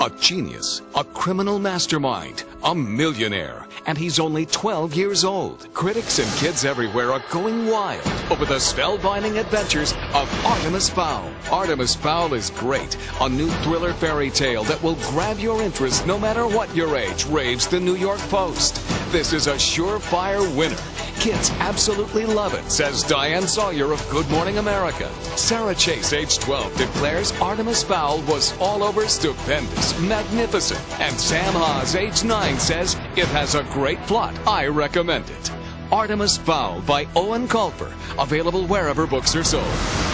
A genius, a criminal mastermind, a millionaire, and he's only 12 years old. Critics and kids everywhere are going wild over the spellbinding adventures of Artemis Fowl. Artemis Fowl is great, a new thriller fairy tale that will grab your interest no matter what your age, raves the New York Post. This is a surefire winner. Kids absolutely love it, says Diane Sawyer of Good Morning America. Sarah Chase, age 12, declares Artemis Fowl was all over stupendous, magnificent. And Sam Haas, age 9, says it has a great plot. I recommend it. Artemis Fowl by Eoin Colfer, available wherever books are sold.